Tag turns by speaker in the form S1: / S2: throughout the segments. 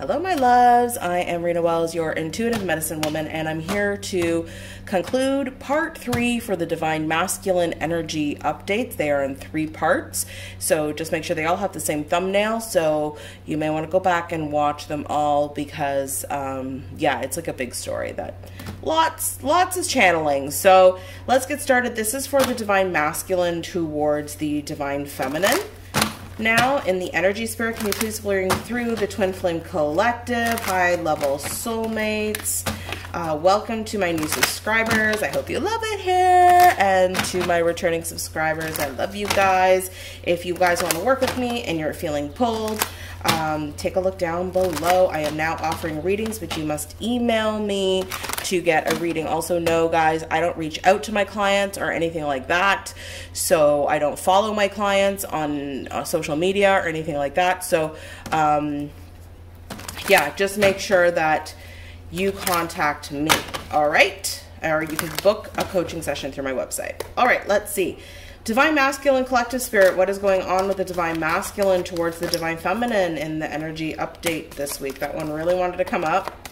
S1: Hello, my loves. I am Rena Wells, your intuitive medicine woman, and I'm here to conclude part three for the Divine Masculine Energy updates. They are in three parts, so just make sure they all have the same thumbnail. So you may want to go back and watch them all because, um, yeah, it's like a big story that lots, lots is channeling. So let's get started. This is for the Divine Masculine towards the Divine Feminine. Now, in the energy spirit, can you please bring through the Twin Flame Collective, high level soulmates? Uh, welcome to my new subscribers. I hope you love it here. And to my returning subscribers, I love you guys. If you guys want to work with me and you're feeling pulled, um, take a look down below. I am now offering readings, but you must email me to get a reading. Also, no, guys, I don't reach out to my clients or anything like that. So I don't follow my clients on uh, social media or anything like that. So, um, yeah, just make sure that you contact me. All right. Or you can book a coaching session through my website. All right, let's see. Divine Masculine Collective Spirit, what is going on with the Divine Masculine towards the Divine Feminine in the energy update this week? That one really wanted to come up.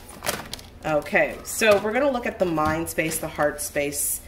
S1: Okay, so we're going to look at the mind space, the heart space.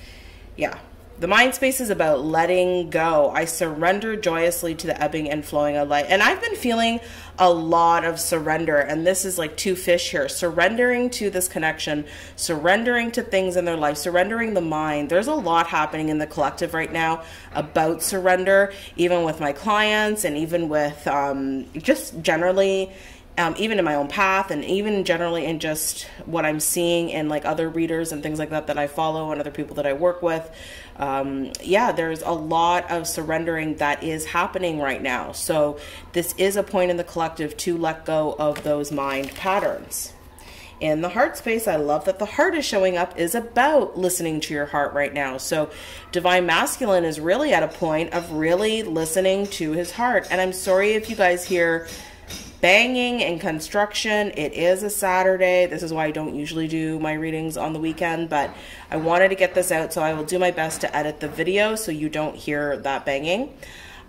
S1: Yeah, the mind space is about letting go. I surrender joyously to the ebbing and flowing of light. And I've been feeling a lot of surrender. And this is like two fish here surrendering to this connection, surrendering to things in their life, surrendering the mind. There's a lot happening in the collective right now about surrender, even with my clients and even with um, just generally um, even in my own path and even generally in just what I'm seeing in like other readers and things like that that I follow and other people that I work with. Um, yeah, there's a lot of surrendering that is happening right now. So this is a point in the collective to let go of those mind patterns. In the heart space, I love that the heart is showing up is about listening to your heart right now. So divine masculine is really at a point of really listening to his heart. And I'm sorry if you guys hear banging and construction. It is a Saturday. This is why I don't usually do my readings on the weekend, but I wanted to get this out, so I will do my best to edit the video so you don't hear that banging.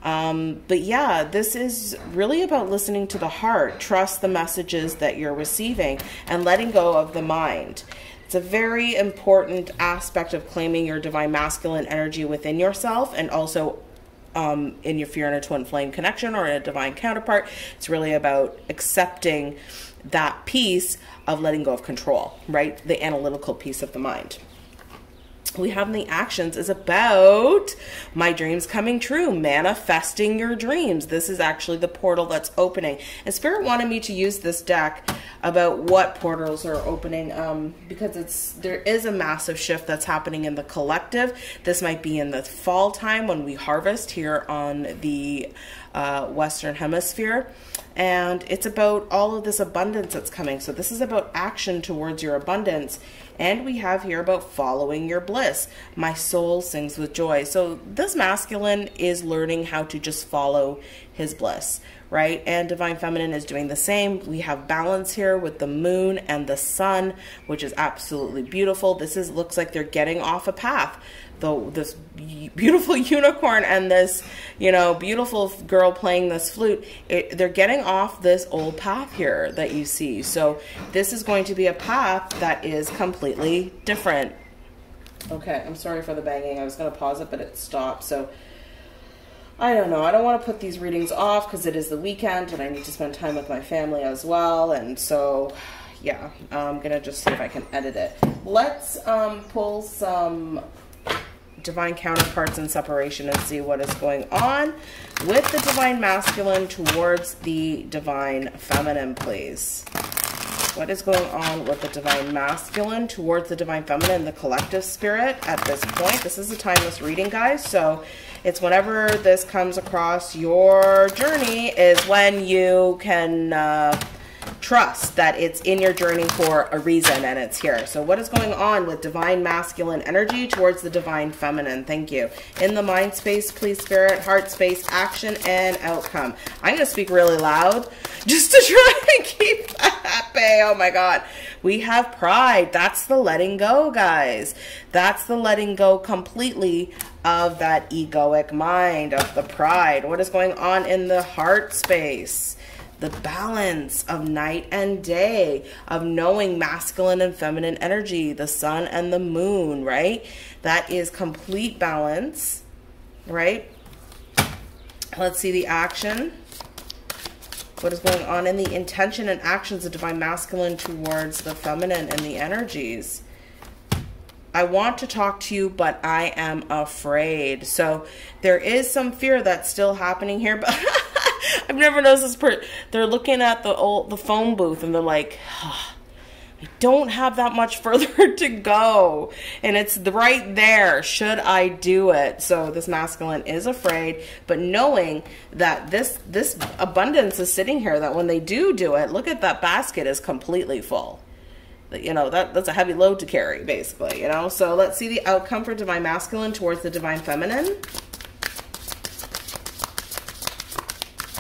S1: Um, but yeah, this is really about listening to the heart. Trust the messages that you're receiving and letting go of the mind. It's a very important aspect of claiming your divine masculine energy within yourself and also um, in if you're in a twin flame connection or a divine counterpart. It's really about accepting that piece of letting go of control, right? The analytical piece of the mind we have in the actions is about my dreams coming true, manifesting your dreams. This is actually the portal that's opening. And Spirit wanted me to use this deck about what portals are opening um, because it's there is a massive shift that's happening in the collective. This might be in the fall time when we harvest here on the uh, Western Hemisphere. And it's about all of this abundance that's coming. So this is about action towards your abundance and we have here about following your bliss. My soul sings with joy. So this masculine is learning how to just follow his bliss, right? And divine feminine is doing the same. We have balance here with the moon and the sun, which is absolutely beautiful. This is looks like they're getting off a path the this beautiful unicorn and this you know beautiful girl playing this flute it, they're getting off this old path here that you see so this is going to be a path that is completely different okay i'm sorry for the banging i was going to pause it but it stopped so I don't know. I don't want to put these readings off because it is the weekend and I need to spend time with my family as well. And so, yeah, I'm going to just see if I can edit it. Let's um, pull some divine counterparts in separation and see what is going on with the divine masculine towards the divine feminine, please. What is going on with the divine masculine towards the divine feminine, the collective spirit at this point? This is a timeless reading, guys. So it's whenever this comes across your journey is when you can... Uh, trust that it's in your journey for a reason and it's here. So what is going on with divine masculine energy towards the divine feminine? Thank you. In the mind space, please spirit, heart space, action and outcome. I'm going to speak really loud just to try and keep bay. Oh my God. We have pride. That's the letting go, guys. That's the letting go completely of that egoic mind, of the pride. What is going on in the heart space? The balance of night and day, of knowing masculine and feminine energy, the sun and the moon, right? That is complete balance, right? Let's see the action. What is going on in the intention and actions of divine masculine towards the feminine and the energies? I want to talk to you, but I am afraid. So there is some fear that's still happening here, but I've never noticed this part. They're looking at the old the phone booth and they're like, oh, I don't have that much further to go. And it's right there. Should I do it? So this masculine is afraid, but knowing that this this abundance is sitting here that when they do do it, look at that basket is completely full you know that that's a heavy load to carry basically you know so let's see the outcome for divine masculine towards the divine feminine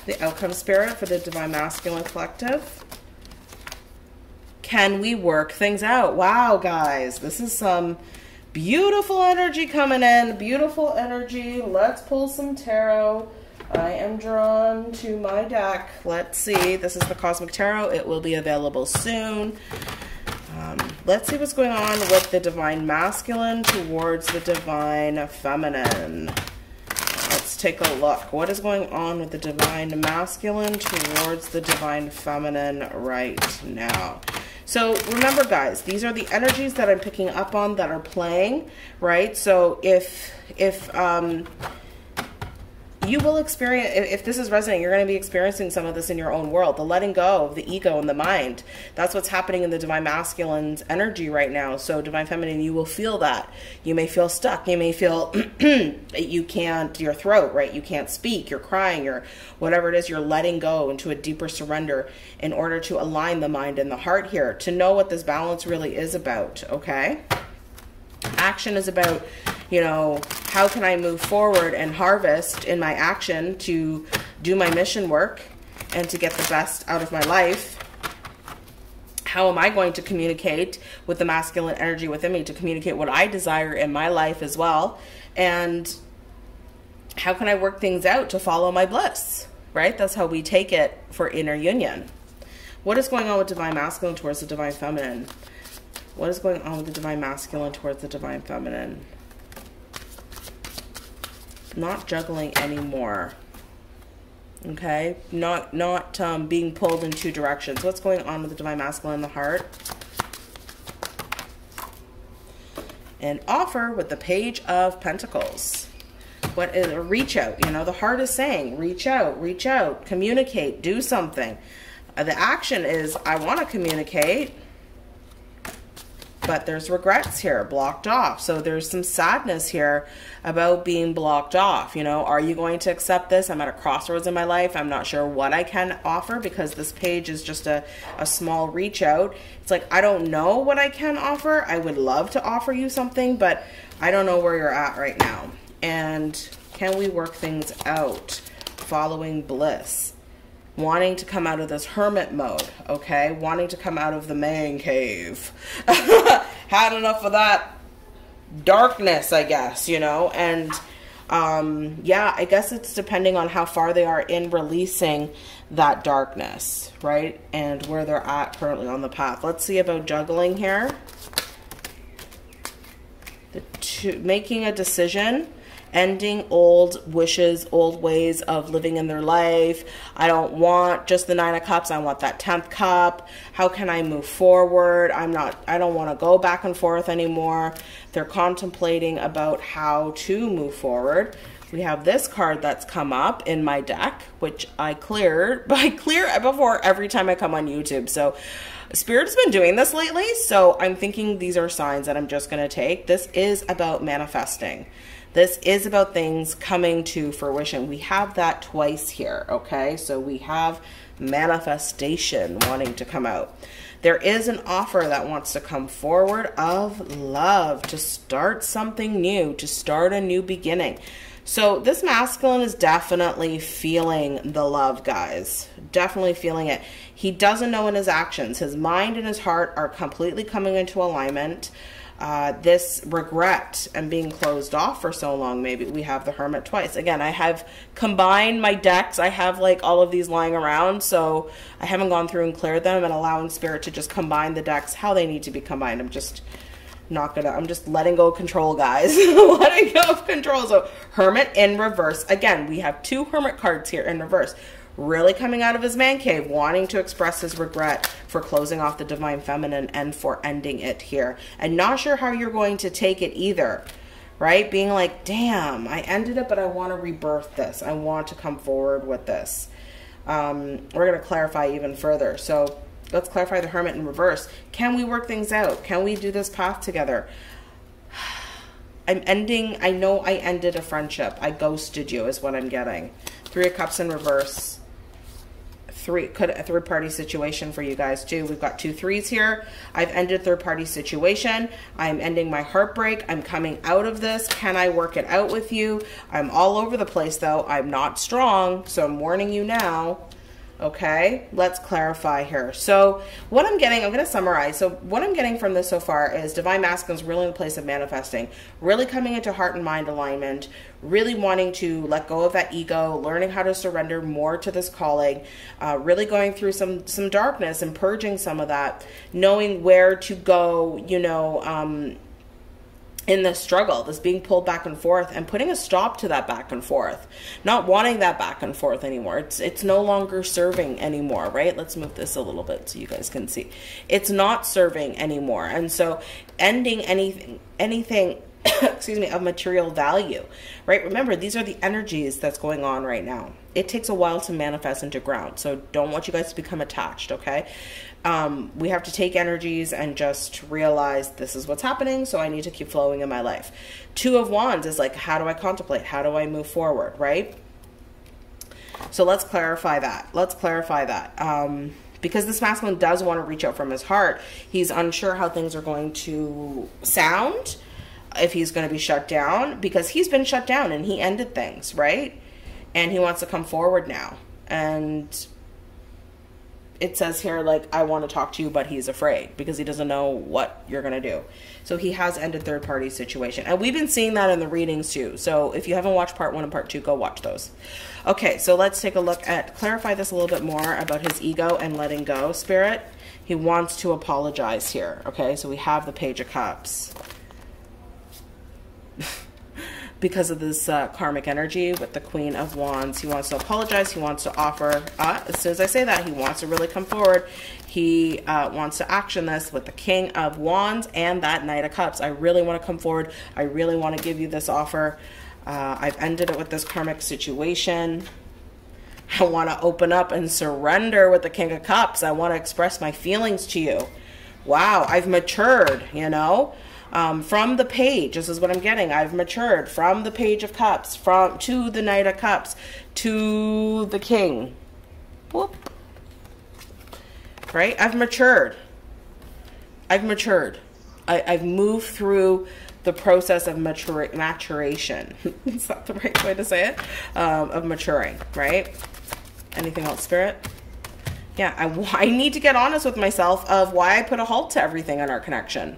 S1: the outcome spirit for the divine masculine collective can we work things out wow guys this is some beautiful energy coming in beautiful energy let's pull some tarot I am drawn to my deck. Let's see. This is the Cosmic Tarot. It will be available soon. Um, let's see what's going on with the divine masculine towards the divine feminine. Let's take a look. What is going on with the divine masculine towards the divine feminine right now? So remember, guys, these are the energies that I'm picking up on that are playing, right? So if if um, you will experience, if this is resonating, you're going to be experiencing some of this in your own world. The letting go of the ego and the mind. That's what's happening in the divine masculine's energy right now. So, divine feminine, you will feel that. You may feel stuck. You may feel you can't, your throat, right? You can't speak. You're crying. You're whatever it is, you're letting go into a deeper surrender in order to align the mind and the heart here to know what this balance really is about, okay? Action is about you know, how can I move forward and harvest in my action to do my mission work and to get the best out of my life? How am I going to communicate with the masculine energy within me to communicate what I desire in my life as well? And how can I work things out to follow my bliss? Right? That's how we take it for inner union. What is going on with divine masculine towards the divine feminine? What is going on with the divine masculine towards the divine feminine? not juggling anymore. Okay? Not not um, being pulled in two directions. What's going on with the divine masculine in the heart? And offer with the page of pentacles. What is a reach out. You know the heart is saying reach out reach out. Communicate do something. Uh, the action is i want to communicate but there's regrets here, blocked off. So there's some sadness here about being blocked off. You know, are you going to accept this? I'm at a crossroads in my life. I'm not sure what I can offer because this page is just a, a small reach out. It's like, I don't know what I can offer. I would love to offer you something, but I don't know where you're at right now. And can we work things out following bliss? Wanting to come out of this hermit mode, okay? Wanting to come out of the man cave. Had enough of that darkness, I guess, you know? And um, yeah, I guess it's depending on how far they are in releasing that darkness, right? And where they're at currently on the path. Let's see about juggling here. The two, making a decision ending old wishes, old ways of living in their life. I don't want just the nine of cups. I want that 10th cup. How can I move forward? I'm not, I don't want to go back and forth anymore. They're contemplating about how to move forward. We have this card that's come up in my deck, which I cleared, but I clear before every time I come on YouTube. So Spirit has been doing this lately, so I'm thinking these are signs that I'm just going to take. This is about manifesting. This is about things coming to fruition. We have that twice here, okay? So we have manifestation wanting to come out. There is an offer that wants to come forward of love to start something new, to start a new beginning. So this masculine is definitely feeling the love, guys. Definitely feeling it. He doesn't know in his actions. His mind and his heart are completely coming into alignment. Uh, this regret and being closed off for so long. Maybe we have the Hermit twice. Again, I have combined my decks. I have like all of these lying around, so I haven't gone through and cleared them and allowing Spirit to just combine the decks how they need to be combined. I'm just not gonna, I'm just letting go of control, guys. letting go of control. So Hermit in reverse. Again, we have two Hermit cards here in reverse really coming out of his man cave, wanting to express his regret for closing off the divine feminine and for ending it here. And not sure how you're going to take it either, right? Being like, damn, I ended it, but I want to rebirth this. I want to come forward with this. Um, we're going to clarify even further. So let's clarify the hermit in reverse. Can we work things out? Can we do this path together? I'm ending, I know I ended a friendship. I ghosted you is what I'm getting. Three of Cups in reverse three could a third party situation for you guys too. We've got two threes here. I've ended third party situation. I'm ending my heartbreak. I'm coming out of this. Can I work it out with you? I'm all over the place though. I'm not strong, so I'm warning you now. Okay, let's clarify here. So what I'm getting, I'm going to summarize. So what I'm getting from this so far is Divine Masculine is really in the place of manifesting, really coming into heart and mind alignment, really wanting to let go of that ego, learning how to surrender more to this calling, uh, really going through some some darkness and purging some of that, knowing where to go, you know, um, in the struggle, this being pulled back and forth and putting a stop to that back and forth, not wanting that back and forth anymore. It's it's no longer serving anymore, right? Let's move this a little bit so you guys can see. It's not serving anymore. And so ending anything anything excuse me of material value, right? Remember, these are the energies that's going on right now. It takes a while to manifest into ground. So don't want you guys to become attached, okay? um, we have to take energies and just realize this is what's happening, so I need to keep flowing in my life. Two of Wands is like, how do I contemplate? How do I move forward, right? So let's clarify that. Let's clarify that. Um, because this masculine does want to reach out from his heart. He's unsure how things are going to sound, if he's going to be shut down, because he's been shut down and he ended things, right? And he wants to come forward now. And it says here like I want to talk to you but he's afraid because he doesn't know what you're going to do. So he has ended third party situation. And we've been seeing that in the readings too. So if you haven't watched part 1 and part 2 go watch those. Okay, so let's take a look at clarify this a little bit more about his ego and letting go spirit. He wants to apologize here. Okay? So we have the page of cups because of this uh, karmic energy with the Queen of Wands. He wants to apologize. He wants to offer, uh, as soon as I say that, he wants to really come forward. He uh, wants to action this with the King of Wands and that Knight of Cups. I really want to come forward. I really want to give you this offer. Uh, I've ended it with this karmic situation. I want to open up and surrender with the King of Cups. I want to express my feelings to you. Wow, I've matured, you know? Um, from the page, this is what I'm getting. I've matured from the page of cups, from to the knight of cups, to the king. Whoop. Right? I've matured. I've matured. I, I've moved through the process of matura maturation. is that the right way to say it? Um, of maturing, right? Anything else, Spirit? Yeah, I, I need to get honest with myself of why I put a halt to everything in our connection.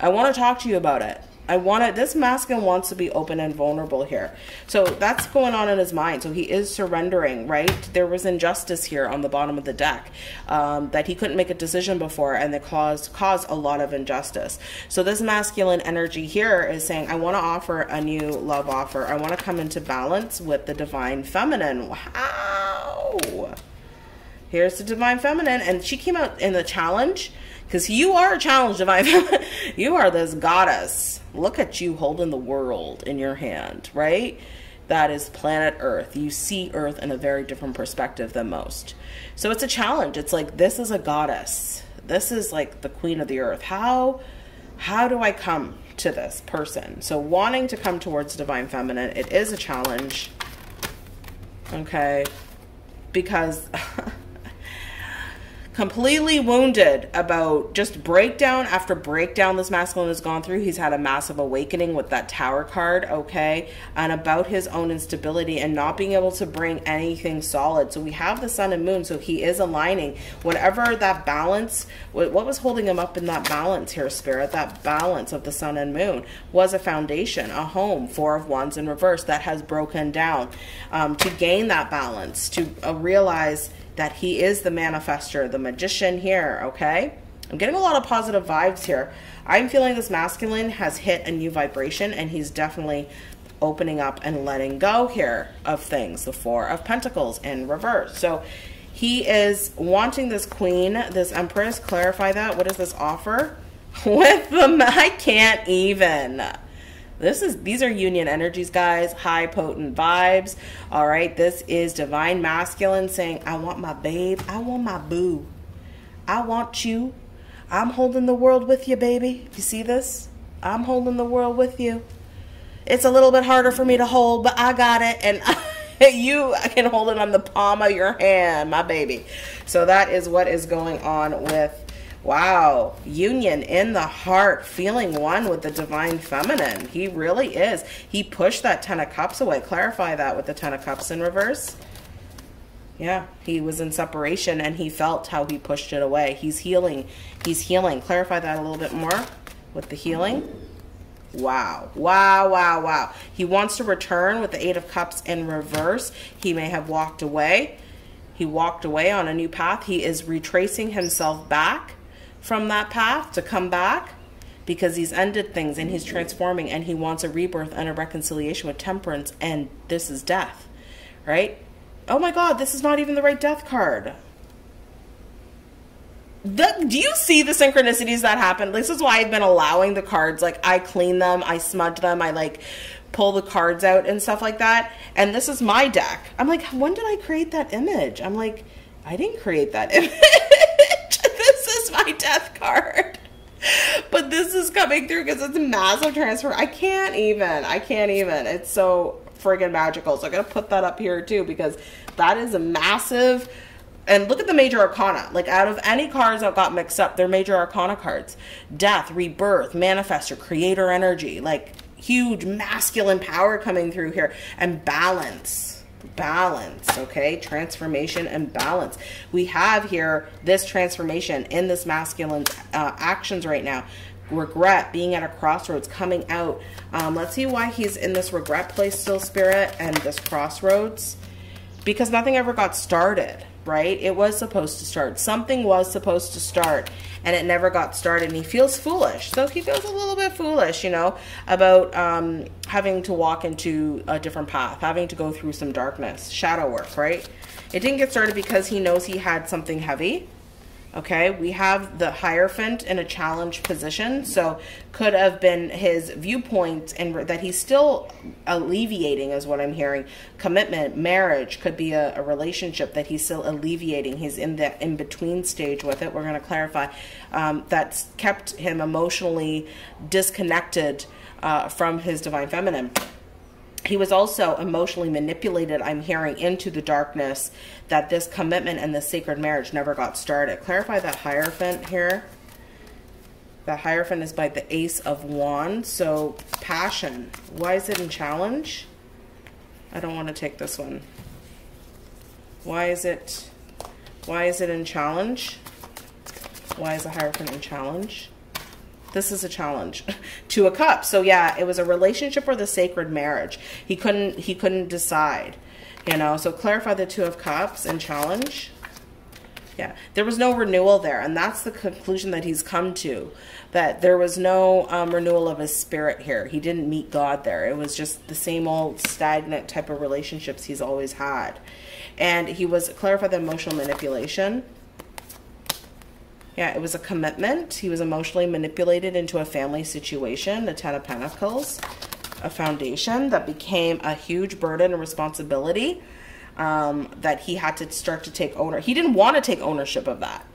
S1: I want to talk to you about it. I want to, this masculine wants to be open and vulnerable here. So that's going on in his mind. So he is surrendering, right? There was injustice here on the bottom of the deck um, that he couldn't make a decision before and that caused, caused a lot of injustice. So this masculine energy here is saying, I want to offer a new love offer. I want to come into balance with the divine feminine. Wow. Here's the divine feminine. And she came out in the challenge because you are a challenge divine. you are this goddess. Look at you holding the world in your hand, right? That is planet Earth. You see Earth in a very different perspective than most. So it's a challenge. It's like this is a goddess. This is like the queen of the earth. How how do I come to this person? So wanting to come towards divine feminine, it is a challenge. Okay? Because completely wounded about just breakdown after breakdown this masculine has gone through. He's had a massive awakening with that tower card, okay, and about his own instability and not being able to bring anything solid. So we have the sun and moon, so he is aligning whatever that balance, what was holding him up in that balance here, spirit, that balance of the sun and moon was a foundation, a home, four of wands in reverse that has broken down um, to gain that balance, to uh, realize that he is the manifester, the magician here, okay? I'm getting a lot of positive vibes here. I'm feeling this masculine has hit a new vibration and he's definitely opening up and letting go here of things. The Four of Pentacles in reverse. So he is wanting this queen, this empress, clarify that. What is this offer? With the, I can't even. This is these are union energies, guys. High potent vibes. All right, this is divine masculine saying, "I want my babe. I want my boo. I want you. I'm holding the world with you, baby. You see this? I'm holding the world with you. It's a little bit harder for me to hold, but I got it, and you can hold it on the palm of your hand, my baby. So that is what is going on with Wow, union in the heart, feeling one with the divine feminine. He really is. He pushed that Ten of Cups away. Clarify that with the Ten of Cups in reverse. Yeah, he was in separation and he felt how he pushed it away. He's healing. He's healing. Clarify that a little bit more with the healing. Wow. Wow, wow, wow. He wants to return with the Eight of Cups in reverse. He may have walked away. He walked away on a new path. He is retracing himself back from that path to come back because he's ended things and he's transforming and he wants a rebirth and a reconciliation with temperance and this is death right? Oh my god this is not even the right death card. The, do you see the synchronicities that happen? This is why i've been allowing the cards like i clean them i smudge them i like pull the cards out and stuff like that. And this is my deck. I'm like when did i create that image? I'm like i didn't create that image my death card. But this is coming through because it's a massive transfer. I can't even. I can't even. It's so friggin' magical. So I'm going to put that up here too because that is a massive and look at the major arcana. Like out of any cards that got mixed up, they're major arcana cards. Death, rebirth, manifester, creator energy, like huge masculine power coming through here and balance balance, okay? Transformation and balance. We have here this transformation in this masculine uh, actions right now. Regret, being at a crossroads, coming out. Um, let's see why he's in this regret place still, Spirit, and this crossroads. Because nothing ever got started right? It was supposed to start. Something was supposed to start and it never got started and he feels foolish. So he feels a little bit foolish, you know, about um, having to walk into a different path, having to go through some darkness, shadow work, right? It didn't get started because he knows he had something heavy Okay, we have the Hierophant in a challenge position, so could have been his viewpoint and that he's still alleviating, is what I'm hearing. Commitment, marriage could be a, a relationship that he's still alleviating. He's in the in between stage with it. We're going to clarify. Um, that's kept him emotionally disconnected uh, from his divine feminine he was also emotionally manipulated, I'm hearing, into the darkness that this commitment and this sacred marriage never got started. Clarify that Hierophant here. The Hierophant is by the Ace of Wands. So, passion. Why is it in challenge? I don't want to take this one. Why is it, why is it in challenge? Why is the Hierophant in challenge? This is a challenge to a cup. So yeah it was a relationship or the sacred marriage. He couldn't he couldn't decide you know? So clarify the two of cups and challenge. Yeah. There was no renewal there and that's the conclusion that he's come to that there was no um, renewal of his spirit here. He didn't meet god there. It was just the same old stagnant type of relationships he's always had. And he was clarify the emotional manipulation yeah, it was a commitment. He was emotionally manipulated into a family situation, the Ten of Pentacles, a foundation that became a huge burden and responsibility um, that he had to start to take owner. He didn't want to take ownership of that.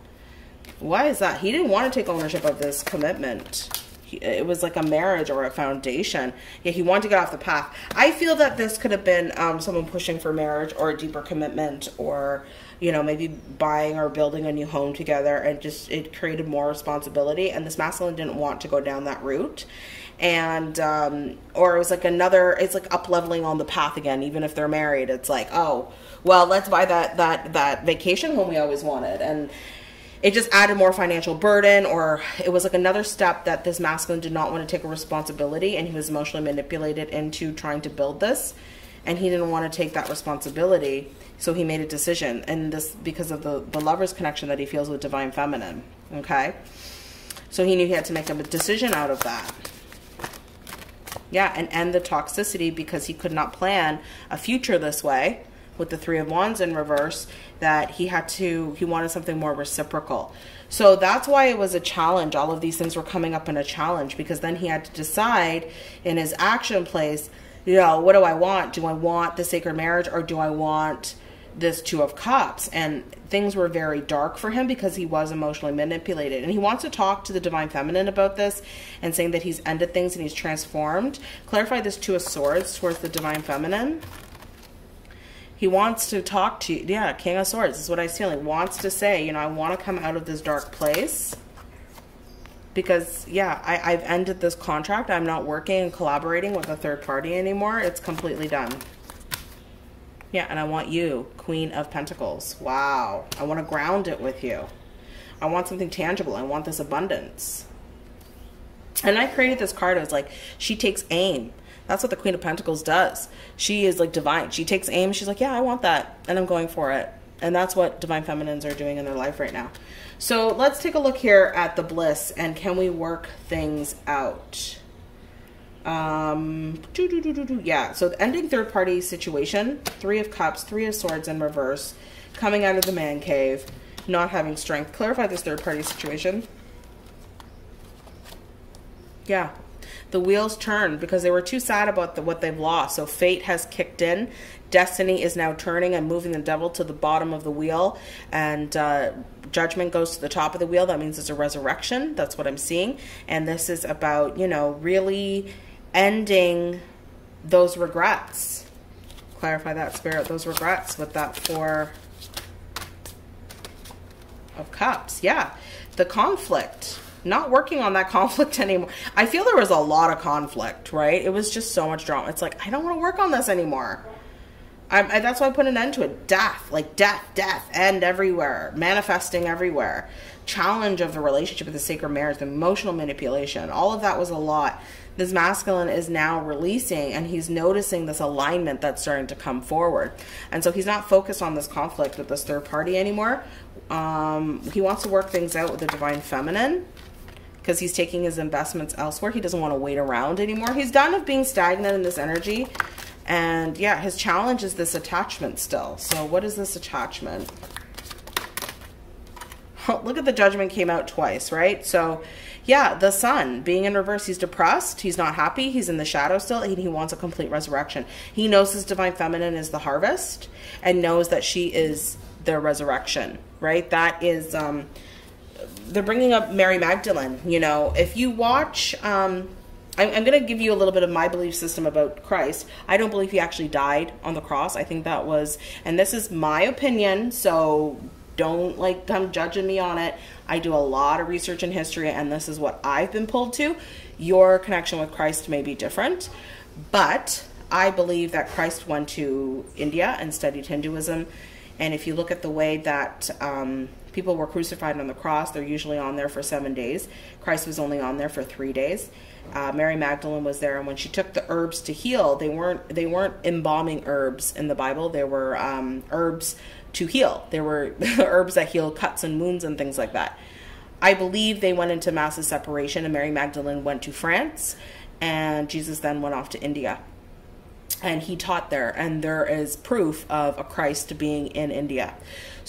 S1: Why is that? He didn't want to take ownership of this commitment it was like a marriage or a foundation. Yeah, he wanted to get off the path. I feel that this could have been um, someone pushing for marriage or a deeper commitment or, you know, maybe buying or building a new home together and just it created more responsibility. And this masculine didn't want to go down that route. And, um, or it was like another, it's like up leveling on the path again, even if they're married. It's like, oh, well, let's buy that, that, that vacation home we always wanted. And, it just added more financial burden or it was like another step that this masculine did not want to take a responsibility and he was emotionally manipulated into trying to build this and he didn't want to take that responsibility. So he made a decision and this because of the the lover's connection that he feels with divine feminine okay? So he knew he had to make a decision out of that. Yeah and end the toxicity because he could not plan a future this way with the three of wands in reverse that he had to he wanted something more reciprocal. So that's why it was a challenge. All of these things were coming up in a challenge because then he had to decide in his action place you know what do i want? Do i want the sacred marriage or do i want this two of cups? And things were very dark for him because he was emotionally manipulated. And he wants to talk to the divine feminine about this and saying that he's ended things and he's transformed. Clarify this two of swords towards the divine feminine he wants to talk to you. Yeah, King of Swords is what I feel. He wants to say, you know, I want to come out of this dark place. Because, yeah, I, I've ended this contract. I'm not working and collaborating with a third party anymore. It's completely done. Yeah, and I want you, Queen of Pentacles. Wow. I want to ground it with you. I want something tangible. I want this abundance. And I created this card. I was like, she takes aim. That's what the Queen of Pentacles does. She is like divine. She takes aim. She's like, yeah, I want that. And I'm going for it. And that's what divine feminines are doing in their life right now. So let's take a look here at the bliss and can we work things out? Um, doo -doo -doo yeah. So ending third party situation, three of cups, three of swords in reverse, coming out of the man cave, not having strength. Clarify this third party situation. Yeah, the wheels turn because they were too sad about the, what they've lost. So fate has kicked in. Destiny is now turning and moving the devil to the bottom of the wheel. And uh, judgment goes to the top of the wheel. That means it's a resurrection. That's what I'm seeing. And this is about, you know, really ending those regrets. Clarify that, Spirit. Those regrets with that Four of Cups. Yeah. The conflict not working on that conflict anymore. I feel there was a lot of conflict, right? It was just so much drama. It's like, I don't want to work on this anymore. I, I, that's why I put an end to it. Death, like death, death, end everywhere, manifesting everywhere. Challenge of the relationship with the sacred marriage, the emotional manipulation, all of that was a lot. This masculine is now releasing and he's noticing this alignment that's starting to come forward. And so he's not focused on this conflict with this third party anymore. Um, he wants to work things out with the divine feminine because he's taking his investments elsewhere. He doesn't want to wait around anymore. He's done of being stagnant in this energy. And yeah, his challenge is this attachment still. So what is this attachment? Look at the judgment came out twice, right? So yeah, the sun being in reverse, he's depressed. He's not happy. He's in the shadow still. And he wants a complete resurrection. He knows his divine feminine is the harvest and knows that she is the resurrection, right? That is, um, they're bringing up Mary Magdalene. You know, if you watch, um, I'm, I'm going to give you a little bit of my belief system about Christ. I don't believe he actually died on the cross. I think that was, and this is my opinion, so don't like come judging me on it. I do a lot of research in history, and this is what I've been pulled to. Your connection with Christ may be different, but I believe that Christ went to India and studied Hinduism. And if you look at the way that um, people were crucified on the cross. They're usually on there for seven days. Christ was only on there for three days. Uh, Mary Magdalene was there, and when she took the herbs to heal, they weren't they weren't embalming herbs in the Bible. They were um, herbs to heal. They were herbs that heal cuts and wounds and things like that. I believe they went into massive separation, and Mary Magdalene went to France, and Jesus then went off to India and he taught there and there is proof of a christ being in india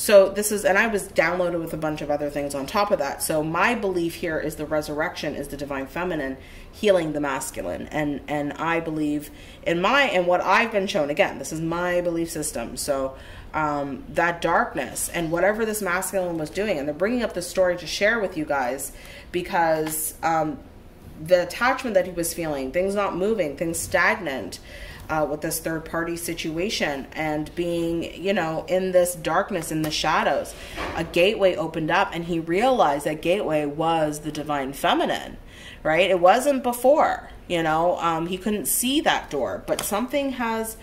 S1: so this is and i was downloaded with a bunch of other things on top of that so my belief here is the resurrection is the divine feminine healing the masculine and and i believe in my and what i've been shown again this is my belief system so um, that darkness and whatever this masculine was doing and they're bringing up the story to share with you guys because um, the attachment that he was feeling, things not moving, things stagnant. Uh, with this third party situation and being, you know, in this darkness, in the shadows, a gateway opened up and he realized that gateway was the divine feminine, right? It wasn't before, you know, um, he couldn't see that door, but something has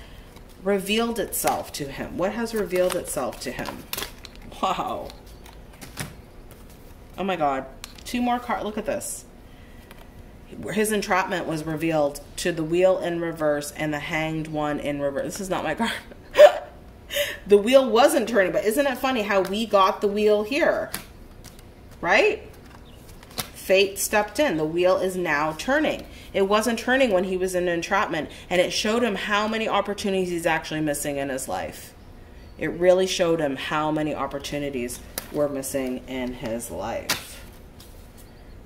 S1: revealed itself to him. What has revealed itself to him? Wow. Oh my God. Two more cards. Look at this his entrapment was revealed to the wheel in reverse and the hanged one in reverse. This is not my card. the wheel wasn't turning, but isn't it funny how we got the wheel here? Right? Fate stepped in. The wheel is now turning. It wasn't turning when he was in entrapment, and it showed him how many opportunities he's actually missing in his life. It really showed him how many opportunities were missing in his life.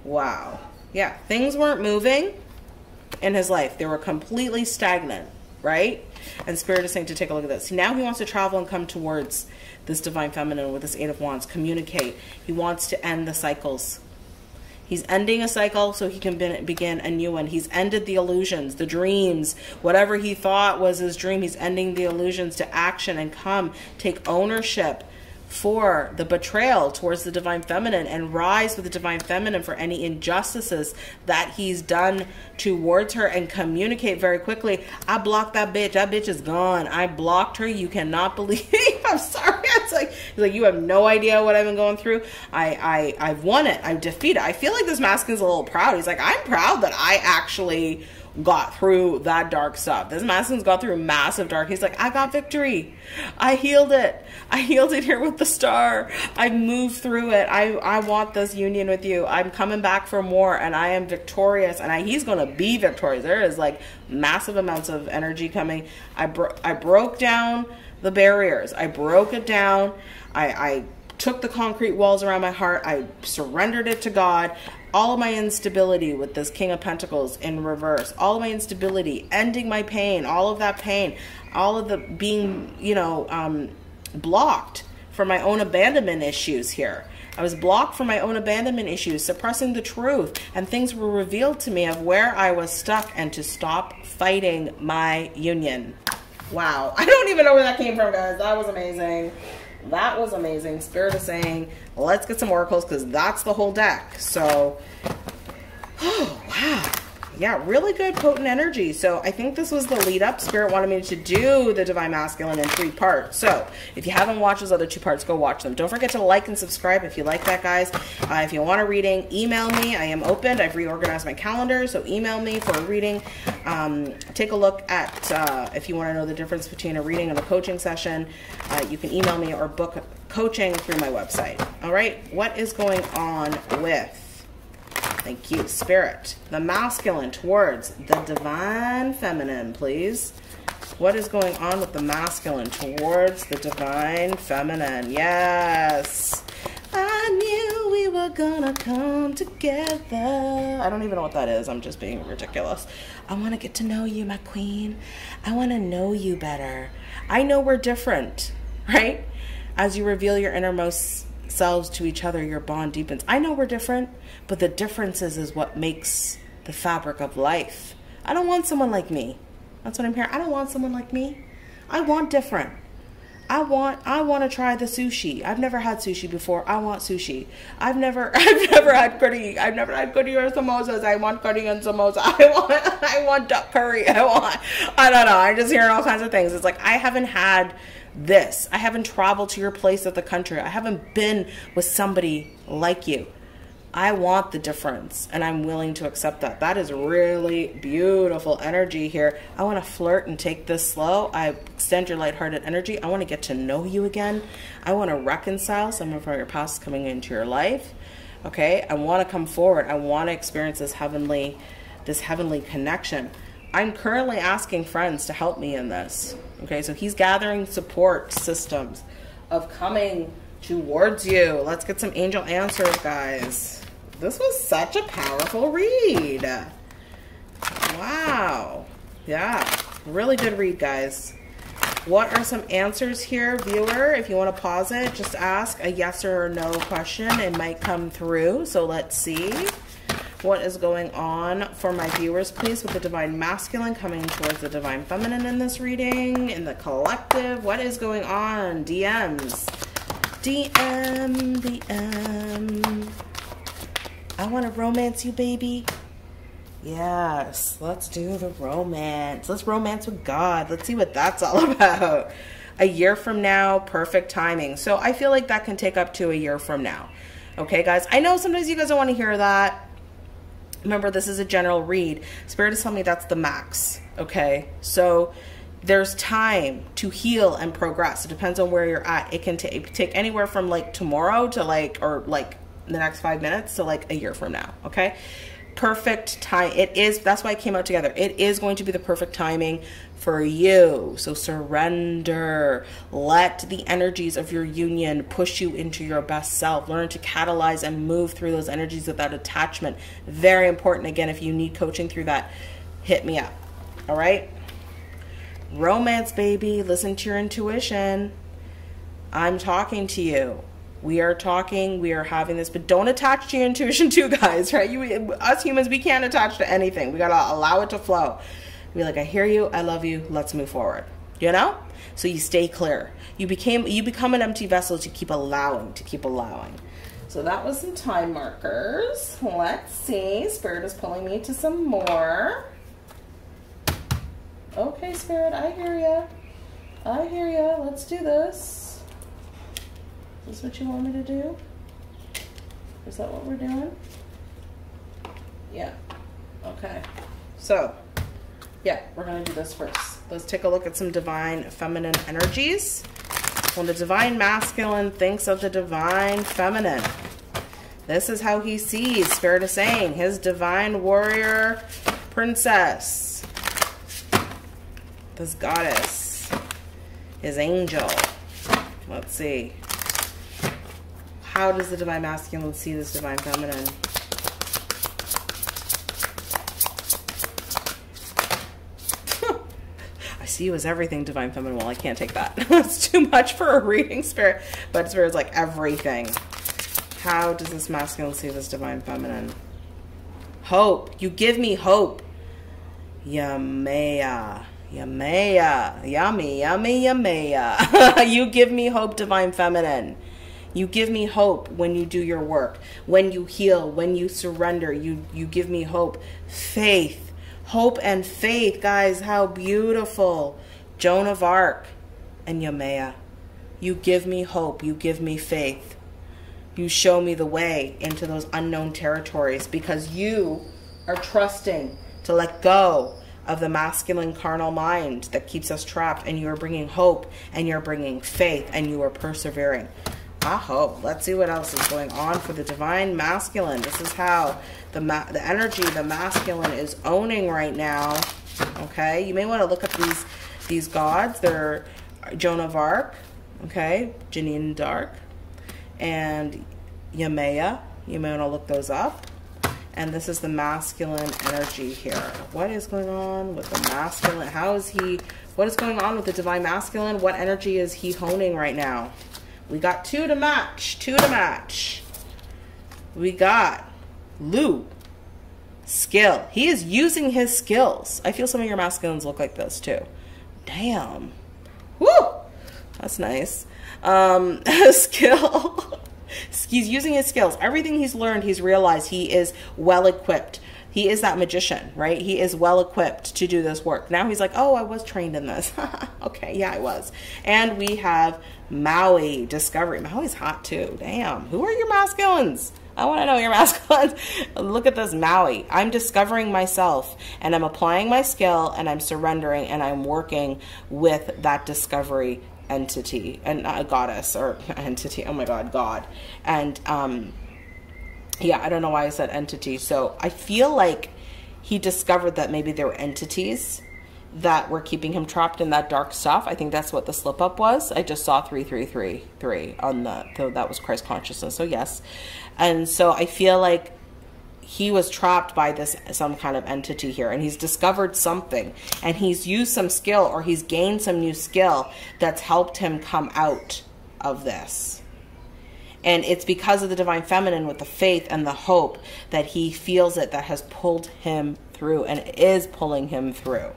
S1: Wow. Yeah, things weren't moving in his life. They were completely stagnant, right? And Spirit is saying to take a look at this. Now he wants to travel and come towards this divine feminine with this Eight of Wands, communicate. He wants to end the cycles. He's ending a cycle so he can begin a new one. He's ended the illusions, the dreams, whatever he thought was his dream. He's ending the illusions to action and come take ownership for the betrayal towards the divine feminine and rise with the divine feminine for any injustices that he's done towards her and communicate very quickly. I blocked that bitch. That bitch is gone. I blocked her. You cannot believe. I'm sorry. It's like, it's like you have no idea what I've been going through. I, I, I've won it. I've defeated. I feel like this masculine's a little proud. He's like, I'm proud that I actually got through that dark stuff. This masculine's got through massive dark. He's like, I got victory. I healed it. I healed it here with the star. I moved through it. I, I want this union with you. I'm coming back for more and I am victorious and I, he's going to be victorious. There is like massive amounts of energy coming. I, bro I broke down the barriers. I broke it down. I, I took the concrete walls around my heart. I surrendered it to God all of my instability with this King of Pentacles in reverse, all of my instability, ending my pain, all of that pain, all of the being, you know, um, blocked for my own abandonment issues here. I was blocked from my own abandonment issues, suppressing the truth, and things were revealed to me of where I was stuck and to stop fighting my union. Wow. I don't even know where that came from, guys. That was amazing. That was amazing. Spirit is saying, let's get some oracles because that's the whole deck. So, oh, wow yeah, really good potent energy. So I think this was the lead up. Spirit wanted me to do the Divine Masculine in three parts. So if you haven't watched those other two parts, go watch them. Don't forget to like and subscribe if you like that, guys. Uh, if you want a reading, email me. I am open. I've reorganized my calendar, so email me for a reading. Um, take a look at, uh, if you want to know the difference between a reading and a coaching session, uh, you can email me or book coaching through my website. All right, what is going on with Thank you, Spirit. The masculine towards the divine feminine, please. What is going on with the masculine towards the divine feminine? Yes. I knew we were gonna come together. I don't even know what that is. I'm just being ridiculous. I want to get to know you, my queen. I want to know you better. I know we're different, right? As you reveal your innermost to each other, your bond deepens. I know we're different, but the differences is what makes the fabric of life. I don't want someone like me. That's what I'm hearing. I don't want someone like me. I want different. I want I want to try the sushi. I've never had sushi before. I want sushi. I've never I've never had curry. I've never had curry or samosas. I want curry and samosa. I want I want duck curry. I want I don't know. I'm just hearing all kinds of things. It's like I haven't had this. I haven't traveled to your place of the country. I haven't been with somebody like you. I want the difference and I'm willing to accept that. That is really beautiful energy here. I want to flirt and take this slow. I extend your lighthearted energy. I want to get to know you again. I want to reconcile some of your past coming into your life. Okay? I want to come forward. I want to experience this heavenly this heavenly connection. I'm currently asking friends to help me in this. Okay, so he's gathering support systems of coming towards you. Let's get some angel answers, guys. This was such a powerful read. Wow. Yeah, really good read, guys. What are some answers here, viewer? If you want to pause it, just ask a yes or no question. It might come through, so let's see. What is going on for my viewers, please, with the Divine Masculine coming towards the Divine Feminine in this reading, in the collective. What is going on? DMs. DM, DM. I want to romance you, baby. Yes, let's do the romance. Let's romance with God. Let's see what that's all about. A year from now, perfect timing. So I feel like that can take up to a year from now. Okay, guys? I know sometimes you guys don't want to hear that. Remember, this is a general read. Spirit is telling me that's the max. Okay, so there's time to heal and progress. It depends on where you're at. It can take take anywhere from like tomorrow to like or like the next five minutes to like a year from now. Okay, perfect time. It is. That's why it came out together. It is going to be the perfect timing for you. So surrender. Let the energies of your union push you into your best self. Learn to catalyze and move through those energies without attachment. Very important. Again, if you need coaching through that, hit me up. All right. Romance, baby. Listen to your intuition. I'm talking to you. We are talking, we are having this, but don't attach to your intuition too, guys, right? You, us humans, we can't attach to anything. We gotta allow it to flow. Be like, I hear you, I love you, let's move forward. You know? So you stay clear. You became you become an empty vessel to keep allowing, to keep allowing. So that was some time markers. Let's see. Spirit is pulling me to some more. Okay, Spirit, I hear ya. I hear ya. Let's do this. Is this what you want me to do? Is that what we're doing? Yeah. Okay. So, yeah, we're going to do this first. Let's take a look at some divine feminine energies. When the divine masculine thinks of the divine feminine, this is how he sees, Spirit is saying, his divine warrior princess, this goddess, his angel. Let's see. How does the divine masculine see this divine feminine? I see you as everything, Divine Feminine. Well, I can't take that. That's too much for a reading spirit. But spirit's like everything. How does this masculine see this Divine Feminine? Hope. You give me hope. Yamea. Yamea. Yummy, yummy, yamea. you give me hope, Divine Feminine. You give me hope when you do your work, when you heal, when you surrender. You, you give me hope. Faith Hope and faith, guys, how beautiful. Joan of Arc and Yamea. You give me hope. You give me faith. You show me the way into those unknown territories because you are trusting to let go of the masculine carnal mind that keeps us trapped and you are bringing hope and you're bringing faith and you are persevering. Hope. Let's see what else is going on for the divine masculine. This is how the the energy the masculine is owning right now. Okay, you may want to look up these these gods. They're Joan of Arc, okay, Jeanne d'Arc. and Yamea. You may want to look those up. And this is the masculine energy here. What is going on with the masculine? How is he? What is going on with the divine masculine? What energy is he honing right now? We got two to match. Two to match. We got Lugh. Skill. He is using his skills. I feel some of your masculines look like this too. Damn. Woo! That's nice. Um, skill. he's using his skills. Everything he's learned, he's realized he is well equipped. He is that magician, right? He is well equipped to do this work. Now he's like, oh, I was trained in this. okay, yeah, I was. And we have Maui Discovery. Maui's hot too. Damn. Who are your masculines? I want to know your masculines. Look at this Maui. I'm discovering myself and I'm applying my skill and I'm surrendering and I'm working with that discovery entity and a goddess or entity. Oh my God, God. And um, yeah, I don't know why I said entity. So I feel like he discovered that maybe there were entities that were keeping him trapped in that dark stuff. I think that's what the slip up was. I just saw 3333 on the, so that was Christ consciousness. So yes. And so I feel like he was trapped by this some kind of entity here and he's discovered something and he's used some skill or he's gained some new skill that's helped him come out of this And it's because of the divine feminine with the faith and the hope that he feels it that has pulled him through and is pulling him through.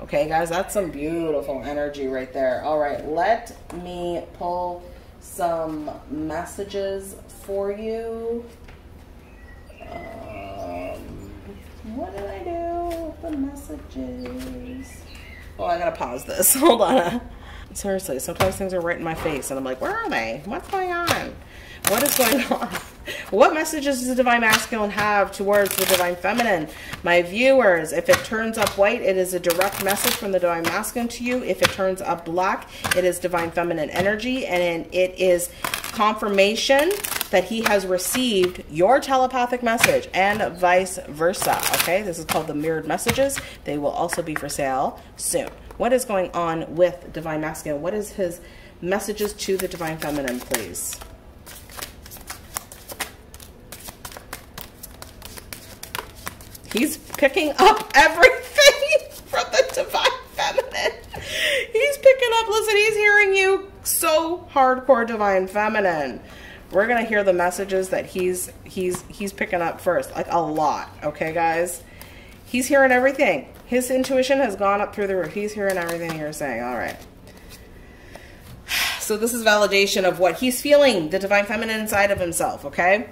S1: Okay, guys, that's some beautiful energy right there. All right, let me pull some messages for you. Um, what did I do with the messages? Oh, I gotta pause this. Hold on. Seriously, sometimes things are right in my face, and I'm like, where are they? What's going on? What is going on? What messages does the Divine Masculine have towards the Divine Feminine? My viewers, if it turns up white, it is a direct message from the Divine Masculine to you. If it turns up black, it is Divine Feminine energy, and it is confirmation that he has received your telepathic message and vice versa. Okay, this is called the mirrored messages. They will also be for sale soon. What is going on with Divine Masculine? What is his messages to the Divine Feminine, please? He's picking up everything from the divine feminine. He's picking up, listen, he's hearing you so hardcore divine feminine. We're gonna hear the messages that he's he's he's picking up first, like a lot, okay guys? He's hearing everything. His intuition has gone up through the roof. He's hearing everything you're saying. All right. So this is validation of what he's feeling, the divine feminine inside of himself, okay?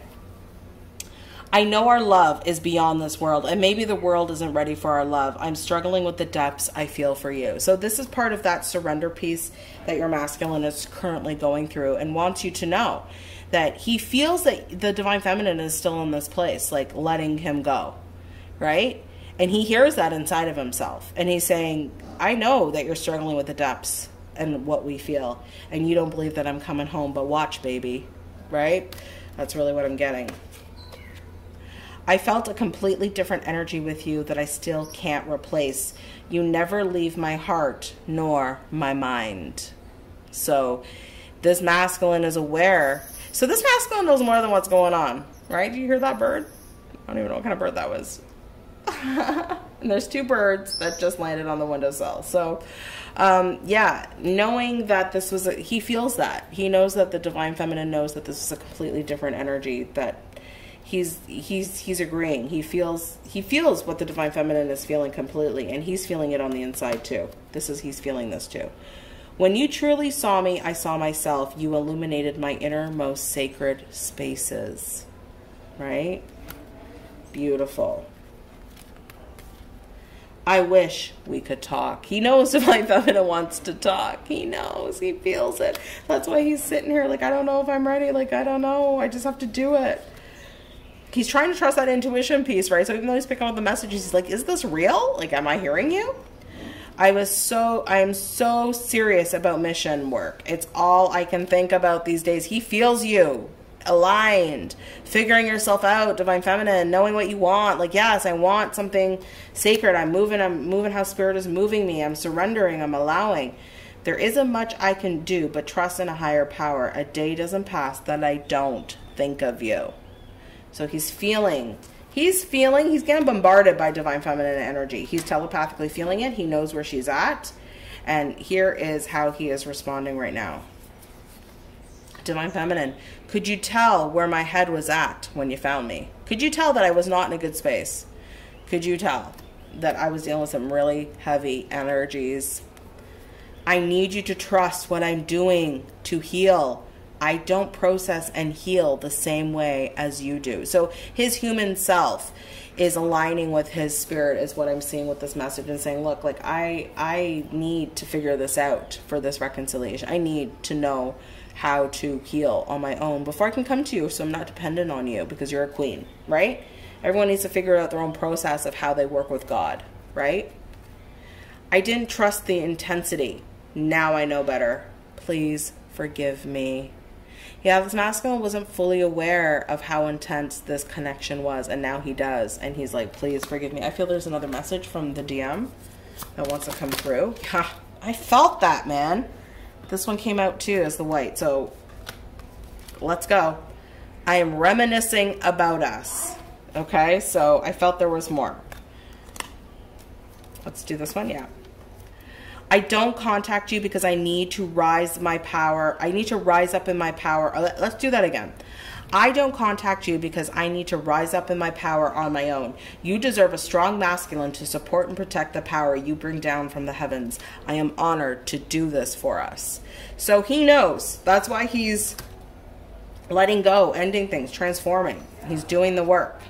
S1: I know our love is beyond this world, and maybe the world isn't ready for our love. I'm struggling with the depths I feel for you. So, this is part of that surrender piece that your masculine is currently going through and wants you to know that he feels that the divine feminine is still in this place, like letting him go, right? And he hears that inside of himself. And he's saying, I know that you're struggling with the depths and what we feel, and you don't believe that I'm coming home, but watch, baby, right? That's really what I'm getting. I felt a completely different energy with you that I still can't replace. You never leave my heart nor my mind. So this masculine is aware. So this masculine knows more than what's going on, right? Do you hear that bird? I don't even know what kind of bird that was. and there's two birds that just landed on the windowsill. So, um, yeah, knowing that this was, a, he feels that. He knows that the divine feminine knows that this is a completely different energy that he's he's he's agreeing. He feels he feels what the divine feminine is feeling completely, and he's feeling it on the inside too. This is he's feeling this too. When you truly saw me, I saw myself. You illuminated my innermost sacred spaces. Right? Beautiful. I wish we could talk. He knows Divine Feminine wants to talk. He knows. He feels it. That's why he's sitting here like, I don't know if I'm ready. Like, I don't know. I just have to do it he's trying to trust that intuition piece, right? So even though he's picking up the messages, he's like, is this real? Like, am I hearing you? I was so, I am so serious about mission work. It's all I can think about these days. He feels you aligned, figuring yourself out, divine feminine, knowing what you want. Like, yes, I want something sacred. I'm moving, I'm moving how spirit is moving me. I'm surrendering, I'm allowing. There isn't much I can do but trust in a higher power. A day doesn't pass that I don't think of you. So he's feeling, he's feeling, he's getting bombarded by divine feminine energy. He's telepathically feeling it. He knows where she's at. And here is how he is responding right now. Divine feminine, could you tell where my head was at when you found me? Could you tell that I was not in a good space? Could you tell that I was dealing with some really heavy energies? I need you to trust what I'm doing to heal I don't process and heal the same way as you do. So his human self is aligning with his spirit is what I'm seeing with this message and saying, look, like I I need to figure this out for this reconciliation. I need to know how to heal on my own before I can come to you so I'm not dependent on you because you're a queen, right? Everyone needs to figure out their own process of how they work with God, right? I didn't trust the intensity. Now I know better. Please forgive me. Yeah, this masculine wasn't fully aware of how intense this connection was, and now he does. And he's like, please forgive me. I feel there's another message from the DM that wants to come through. Yeah, I felt that, man. This one came out too as the white, so let's go. I am reminiscing about us. Okay, so I felt there was more. Let's do this one, yeah. I don't contact you because I need to rise my power. I need to rise up in my power. Uh, let's do that again. I don't contact you because I need to rise up in my power on my own. You deserve a strong masculine to support and protect the power you bring down from the heavens. I am honored to do this for us. So he knows. That's why he's letting go, ending things, transforming. He's doing the work.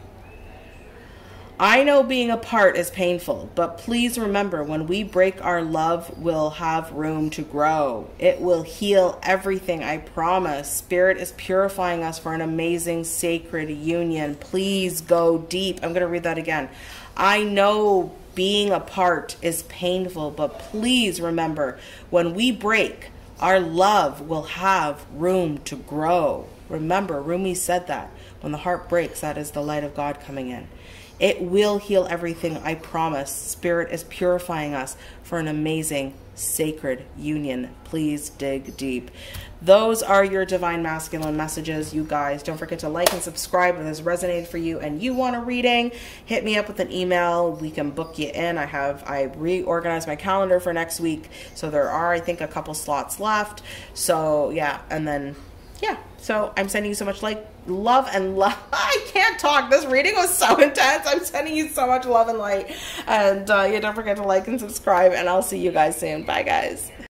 S1: I know being apart is painful, but please remember when we break our love will have room to grow. It will heal everything, I promise. Spirit is purifying us for an amazing sacred union. Please go deep. I'm going to read that again. I know being apart is painful, but please remember when we break, our love will have room to grow. Remember, Rumi said that. When the heart breaks, that is the light of God coming in. It will heal everything, I promise. Spirit is purifying us for an amazing, sacred union. Please dig deep. Those are your divine masculine messages, you guys. Don't forget to like and subscribe if this resonated for you and you want a reading. Hit me up with an email. We can book you in. I have I reorganized my calendar for next week, so there are I think a couple slots left. So yeah, and then yeah. So I'm sending you so much like love and love. I can't talk. This reading was so intense. I'm sending you so much love and light. And uh, yeah, don't forget to like and subscribe. And I'll see you guys soon. Bye, guys.